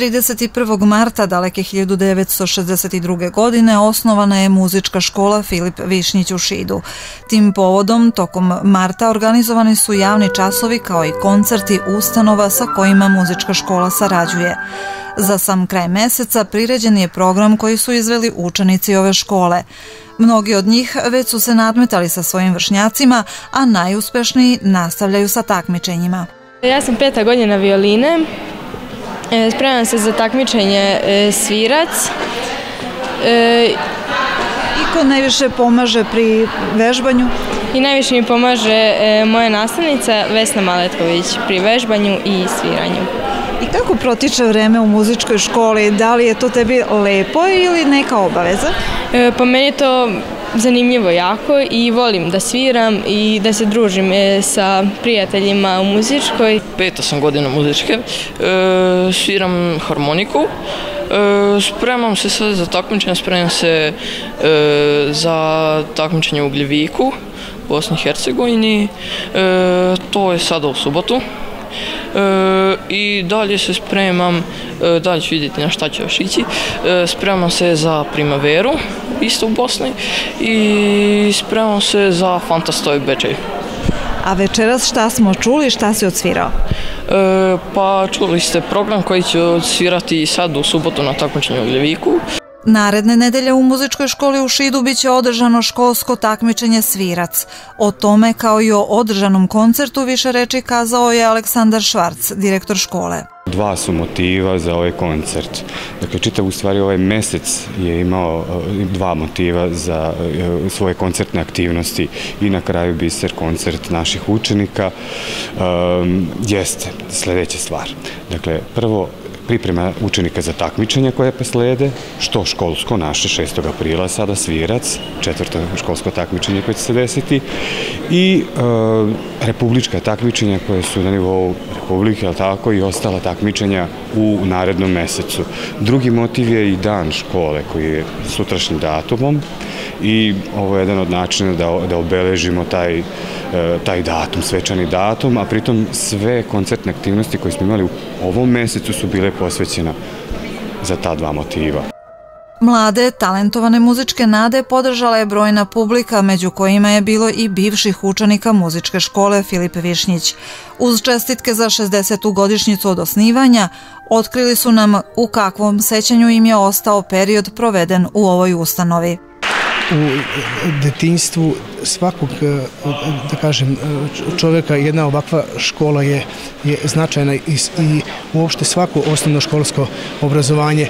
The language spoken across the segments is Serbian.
31. marta daleke 1962. godine osnovana je muzička škola Filip Višnjić u Šidu. Tim povodom, tokom marta organizovani su javni časovi kao i koncerti ustanova sa kojima muzička škola sarađuje. Za sam kraj meseca priređen je program koji su izveli učenici ove škole. Mnogi od njih već su se nadmetali sa svojim vršnjacima, a najuspešniji nastavljaju sa takmičenjima. Ja sam peta godina violine, spremam se za takmičenje e, svirac. E, I ko najviše pomaže pri vežbanju? I najviše mi pomaže moja nastavnica Vesna Maletković pri vežbanju i sviranju. I kako protiče vreme u muzičkoj školi? Da li je to tebi lepo ili neka obaveza? E, pa meni je to zanimljivo jako i volim da sviram i da se družim e, sa prijateljima u muzičkoj. Peta sam godina muzičke, e, sviram harmoniku, e, spremam se sad za takmičenje, spremam se e, za takmičenje u Gljeviku, Bosni i Hercegovini, e, to je sada u subotu. E, i dalje se spremam, e, dalje ću vidjeti na šta ću još ići, e, spremam se za primaveru, isto u Bosni, i spremam se za Fantastoj Bečej. A večeras šta smo čuli, šta si odsvirao? E, pa čuli ste program koji ću odsvirati sad u subotu na takmičenju u Gljeviku. Naredne nedelje u muzičkoj školi u Šidu biće održano školsko takmičenje Svirac. O tome kao i o održanom koncertu više reči kazao je Aleksandar Švarc, direktor škole. Dva su motiva za ovaj koncert. Dakle, čitav u stvari ovaj mesec je imao e, dva motiva za e, svoje koncertne aktivnosti i na kraju biser koncert naših učenika um, jeste sledeća stvar. Dakle, prvo priprema učenika za takmičenje koje pa slede, što školsko naše 6. aprila sada svirac, četvrto školsko takmičenje koje će se desiti i e, republička takmičenja koje su na nivou republike, ali tako i ostala takmičenja u narednom mesecu. Drugi motiv je i dan škole koji je sutrašnjim datumom i ovo je jedan od načina da, da obeležimo taj E, taj datum, svečani datum, a pritom sve koncertne aktivnosti koje smo imali u ovom mesecu su bile posvećena za ta dva motiva. Mlade, talentovane muzičke nade podržala je brojna publika, među kojima je bilo i bivših učenika muzičke škole Filip Višnjić. Uz čestitke za 60. godišnjicu od osnivanja, otkrili su nam u kakvom sećanju im je ostao period proveden u ovoj ustanovi u detinjstvu svakog, e, da kažem, čoveka jedna ovakva škola je, je značajna i, i uopšte svako osnovno školsko obrazovanje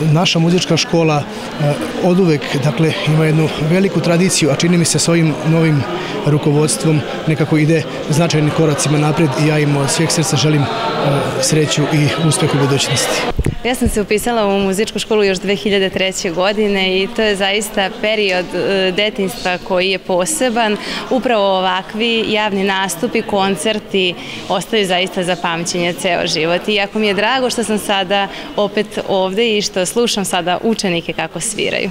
naša muzička škola e, od uvek dakle, ima jednu veliku tradiciju, a čini mi se s ovim novim rukovodstvom nekako ide značajnim koracima napred i ja im od svijeg srca želim e, sreću i uspeh u budućnosti. Ja sam se upisala u muzičku školu još 2003. godine i to je zaista period e, detinstva koji je poseban. Upravo ovakvi javni nastupi, koncerti ostaju zaista za pamćenje ceo život. I jako mi je drago što sam sada opet ovde i što slušam sada učenike kako sviraju.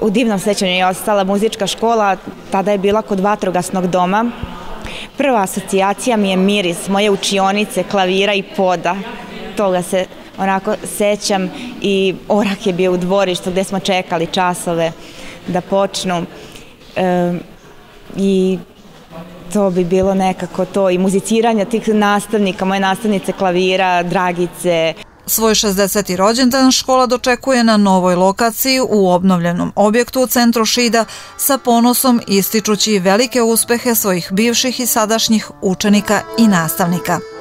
U divnom sećanju je ostala muzička škola, tada je bila kod vatrogasnog doma. Prva asocijacija mi je miris moje učionice, klavira i poda. Toga se onako sećam i orak je bio u dvorištu gde smo čekali časove da počnu. E, I to bi bilo nekako to i muziciranje tih nastavnika, moje nastavnice klavira, Dragice. Svoj 60. rođendan škola dočekuje na novoj lokaciji u obnovljenom objektu u centru Šida sa ponosom ističući velike uspehe svojih bivših i sadašnjih učenika i nastavnika.